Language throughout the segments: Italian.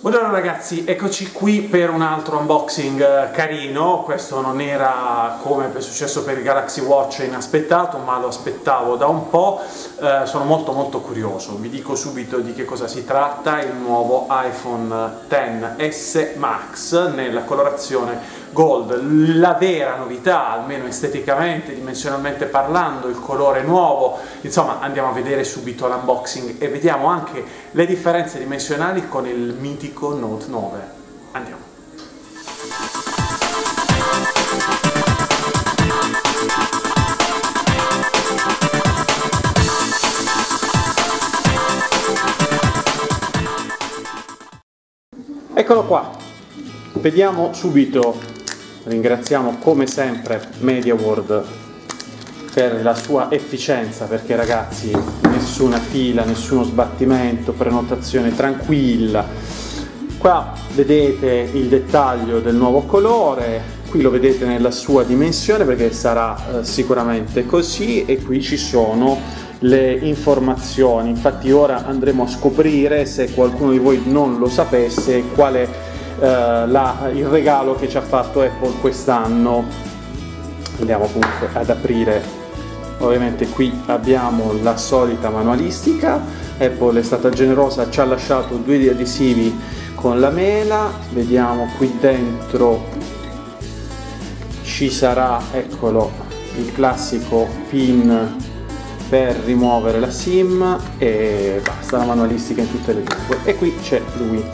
Buongiorno ragazzi, eccoci qui per un altro unboxing eh, carino, questo non era come è successo per il Galaxy Watch inaspettato, ma lo aspettavo da un po', eh, sono molto molto curioso, vi dico subito di che cosa si tratta, il nuovo iPhone XS Max nella colorazione Gold, la vera novità, almeno esteticamente, dimensionalmente parlando, il colore nuovo, insomma andiamo a vedere subito l'unboxing e vediamo anche le differenze dimensionali con il mitico Note 9. Andiamo. Eccolo qua, vediamo subito ringraziamo come sempre MediaWorld per la sua efficienza perché ragazzi nessuna fila, nessuno sbattimento, prenotazione tranquilla. Qua vedete il dettaglio del nuovo colore qui lo vedete nella sua dimensione perché sarà eh, sicuramente così e qui ci sono le informazioni. Infatti ora andremo a scoprire se qualcuno di voi non lo sapesse quale la, il regalo che ci ha fatto Apple quest'anno. Andiamo comunque ad aprire, ovviamente qui abbiamo la solita manualistica, Apple è stata generosa, ci ha lasciato due adesivi con la mela, vediamo qui dentro. Ci sarà, eccolo, il classico pin per rimuovere la sim e basta la manualistica in tutte le lingue. E qui c'è lui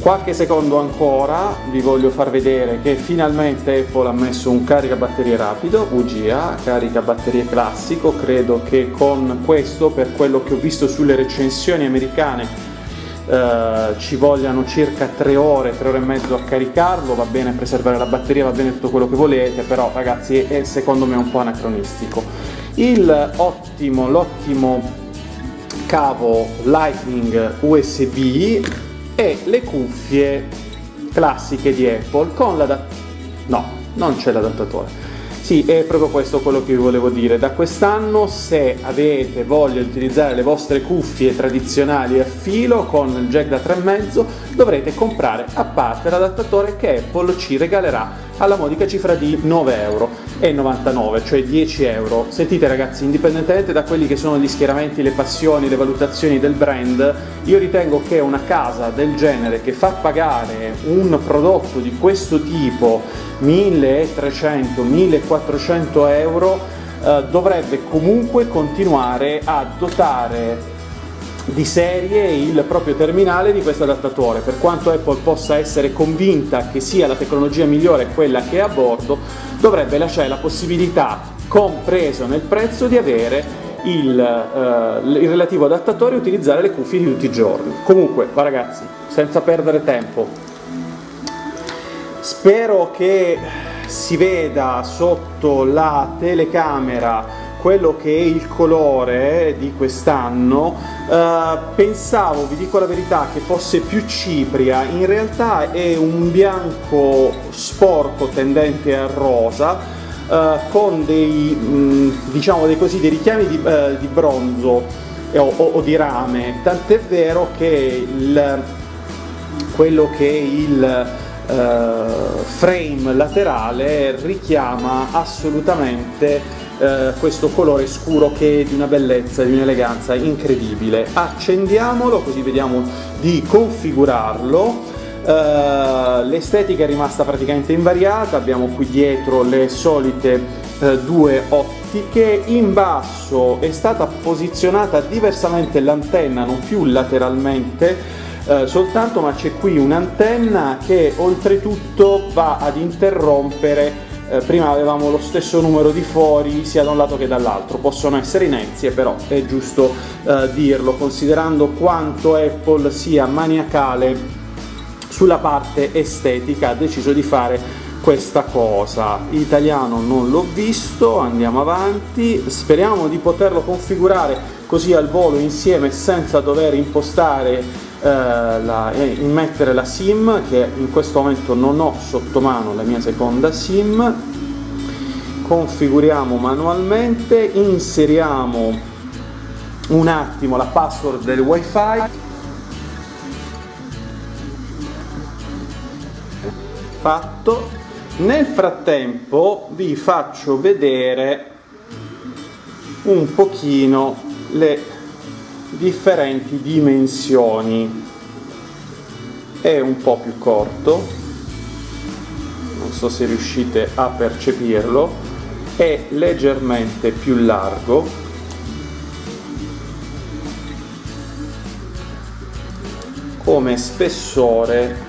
Qualche secondo ancora vi voglio far vedere che finalmente Apple ha messo un caricabatterie rapido, VGA, caricabatterie classico, credo che con questo, per quello che ho visto sulle recensioni americane, eh, ci vogliano circa 3 ore, 3 ore e mezzo a caricarlo, va bene preservare la batteria, va bene tutto quello che volete, però ragazzi è secondo me un po' anacronistico. Il ottimo, l'ottimo cavo Lightning USB e le cuffie classiche di Apple con l'adattatore. No, non c'è l'adattatore. Sì, è proprio questo quello che vi volevo dire. Da quest'anno, se avete voglia di utilizzare le vostre cuffie tradizionali a filo con il jack da 3,5, dovrete comprare a parte l'adattatore che Apple ci regalerà alla modica cifra di 9,99 euro, cioè 10 euro. Sentite ragazzi, indipendentemente da quelli che sono gli schieramenti, le passioni, le valutazioni del brand, io ritengo che una casa del genere che fa pagare un prodotto di questo tipo 1300-1400 euro eh, dovrebbe comunque continuare a dotare di serie il proprio terminale di questo adattatore. Per quanto Apple possa essere convinta che sia la tecnologia migliore quella che è a bordo, dovrebbe lasciare la possibilità, compreso nel prezzo, di avere il, uh, il relativo adattatore e utilizzare le cuffie di tutti i giorni. Comunque, ragazzi, senza perdere tempo, spero che si veda sotto la telecamera quello che è il colore di quest'anno, eh, pensavo, vi dico la verità, che fosse più cipria, in realtà è un bianco sporco tendente a rosa, eh, con dei, mh, mm, diciamo dei, così, dei richiami di, eh, di bronzo o, o, o, di rame, tant'è vero che il, quello che è il eh, frame laterale richiama assolutamente eh, questo colore scuro che è di una bellezza, di un'eleganza incredibile. Accendiamolo così vediamo di configurarlo. Uh, l'estetica è rimasta praticamente invariata, abbiamo qui dietro le solite uh, due ottiche, in basso è stata posizionata diversamente l'antenna, non più lateralmente uh, soltanto, ma c'è qui un'antenna che oltretutto va ad interrompere. Eh, prima avevamo lo stesso numero di fori sia da un lato che dall'altro, possono essere inezie però è giusto eh, dirlo considerando quanto Apple sia maniacale sulla parte estetica ha deciso di fare questa cosa. Italiano non l'ho visto andiamo avanti. Speriamo di poterlo configurare così al volo insieme senza dover impostare eh, la, eh, immettere la sim che in questo momento non ho sotto mano la mia seconda sim. Configuriamo manualmente inseriamo un attimo la password del wifi. Fatto. Nel frattempo vi faccio vedere un pochino le differenti dimensioni. È un po' più corto non so se riuscite a percepirlo è leggermente più largo. Come spessore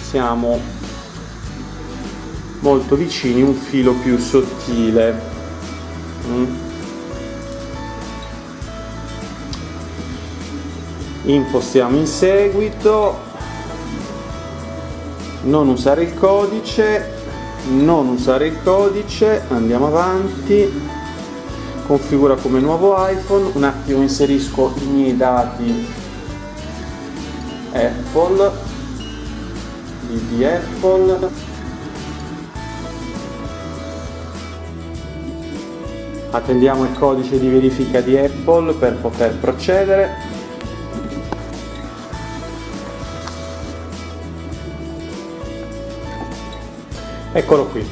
siamo molto vicini un filo più sottile. Mm. Impostiamo in seguito. Non usare il codice non usare il codice andiamo avanti. Configura come nuovo iPhone. Un attimo inserisco i miei dati Apple di Apple. Attendiamo il codice di verifica di Apple per poter procedere eccolo qui.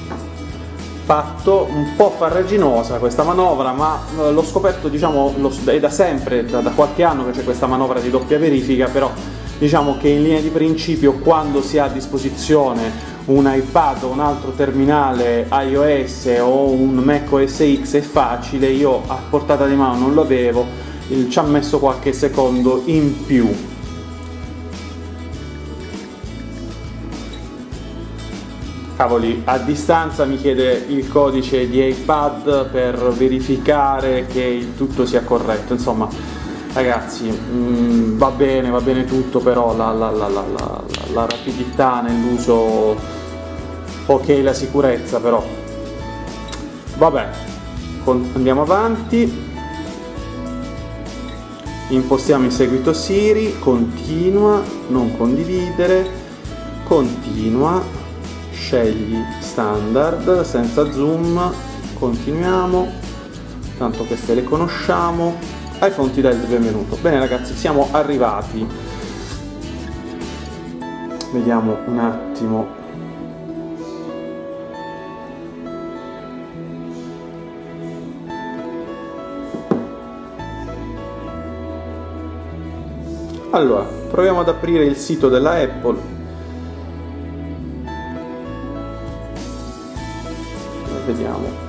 Fatto un po' farraginosa questa manovra ma eh, l'ho scoperto diciamo è da sempre da, da qualche anno che c'è questa manovra di doppia verifica però diciamo che in linea di principio quando si ha a disposizione un iPad o un altro terminale iOS o un Mac OS X è facile io a portata di mano non lo avevo ci ha messo qualche secondo in più cavoli, a distanza mi chiede il codice di iPad per verificare che il tutto sia corretto, insomma ragazzi mh, mm, va bene, va bene tutto, però la, la, la, la rapidità nell'uso, ok la sicurezza però, vabbè, andiamo avanti, impostiamo in seguito Siri, continua, non condividere, continua, scegli standard senza zoom continuiamo tanto queste le conosciamo. iPhone ti dà il benvenuto. Bene ragazzi siamo arrivati. Vediamo un attimo. Allora proviamo ad aprire il sito della Apple vediamo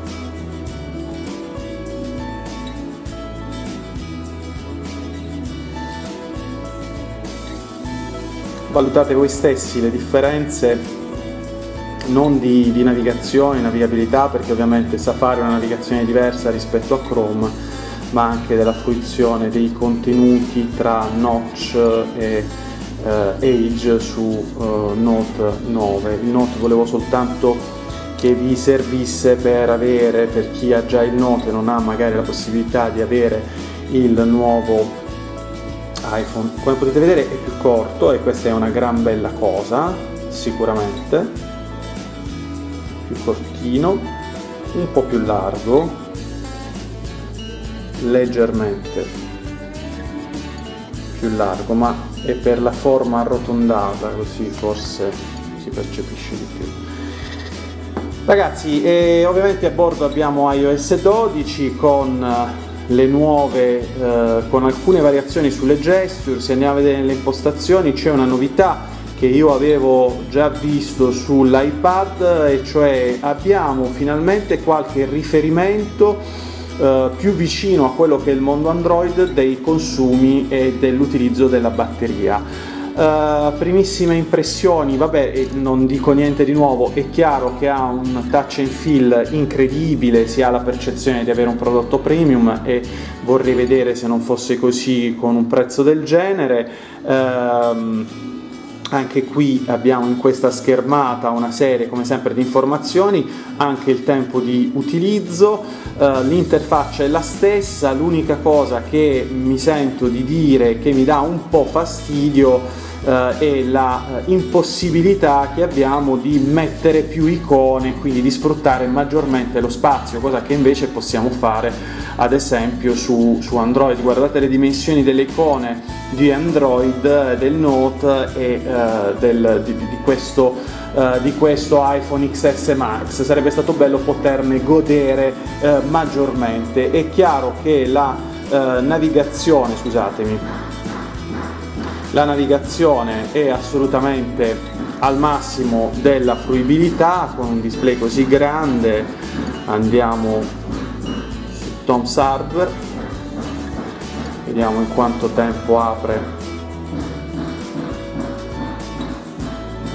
valutate voi stessi le differenze non di, di, navigazione, navigabilità, perché ovviamente Safari è una navigazione diversa rispetto a Chrome, ma anche della fruizione dei contenuti tra Notch e eh, Age su eh, Note 9. Il Note volevo soltanto che vi servisse per avere, per chi ha già il Note e non ha magari la possibilità di avere il nuovo iPhone. Come potete vedere è più corto e questa è una gran bella cosa, sicuramente. Più cortino, un po' più largo, leggermente più largo, ma è per la forma arrotondata, così forse si percepisce di più. Ragazzi, eh, ovviamente a bordo abbiamo iOS 12 con eh, le nuove, eh, con alcune variazioni sulle gesture, se andiamo a vedere nelle impostazioni c'è una novità che io avevo già visto sull'iPad e cioè abbiamo finalmente qualche riferimento eh, più vicino a quello che è il mondo Android dei consumi e dell'utilizzo della batteria. Uh, primissime impressioni, vabbè, non dico niente di nuovo, è chiaro che ha un touch and feel incredibile, si ha la percezione di avere un prodotto premium e vorrei vedere se non fosse così con un prezzo del genere. Uh, anche qui abbiamo in questa schermata una serie come sempre di informazioni, anche il tempo di utilizzo, uh, l'interfaccia è la stessa, l'unica cosa che mi sento di dire che mi dà un po' fastidio eh, e la eh, impossibilità che abbiamo di mettere più icone, quindi di sfruttare maggiormente lo spazio, cosa che invece possiamo fare ad esempio su, su Android. Guardate le dimensioni delle icone di Android, del Note e del, di, di, questo, di, questo, iPhone XS Max. Sarebbe stato bello poterne godere uh, maggiormente. È chiaro che la navigazione, scusatemi, la navigazione è assolutamente al massimo della fruibilità con un display così grande. Andiamo su Tom Server vediamo in quanto tempo apre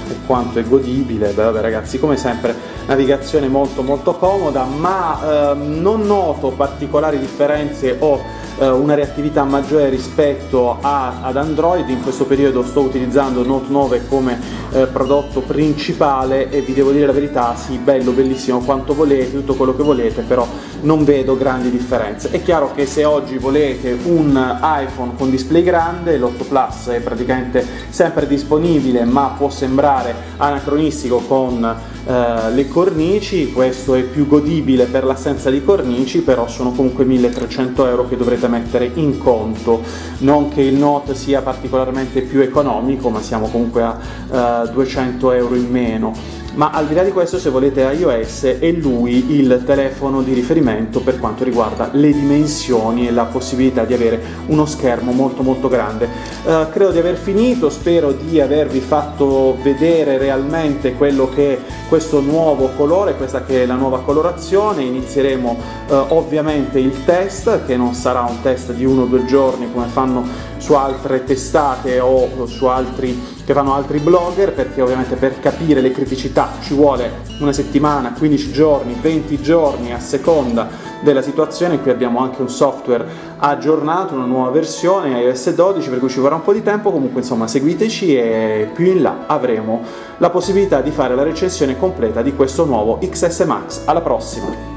e quanto è godibile. Beh vabbè ragazzi come sempre navigazione molto molto comoda ma eh, non noto particolari differenze o eh, una reattività maggiore rispetto a, ad Android, in questo periodo sto utilizzando Note 9 come eh, prodotto principale e vi devo dire la verità, sì, bello, bellissimo, quanto volete, tutto quello che volete, però non vedo grandi differenze. È chiaro che se oggi volete un iPhone con display grande, l'8 Plus è praticamente sempre disponibile, ma può sembrare anacronistico con eh, le cornici, questo è più godibile per l'assenza di cornici, però sono comunque 1300 euro che dovrete mettere in conto, non che il Note sia particolarmente più economico, ma siamo comunque a uh, 200 euro in meno ma al di là di questo se volete iOS è lui il telefono di riferimento per quanto riguarda le dimensioni e la possibilità di avere uno schermo molto molto grande. Uh, credo di aver finito, spero di avervi fatto vedere realmente quello che è questo nuovo colore, questa che è la nuova colorazione, inizieremo uh, ovviamente il test che non sarà un test di uno o due giorni come fanno su altre testate o su altri che fanno altri blogger perché ovviamente per capire le criticità ci vuole una settimana, 15 giorni, 20 giorni a seconda della situazione. Qui abbiamo anche un software aggiornato, una nuova versione iOS 12 per cui ci vorrà un po' di tempo, comunque insomma seguiteci e più in là avremo la possibilità di fare la recensione completa di questo nuovo XS Max. Alla prossima!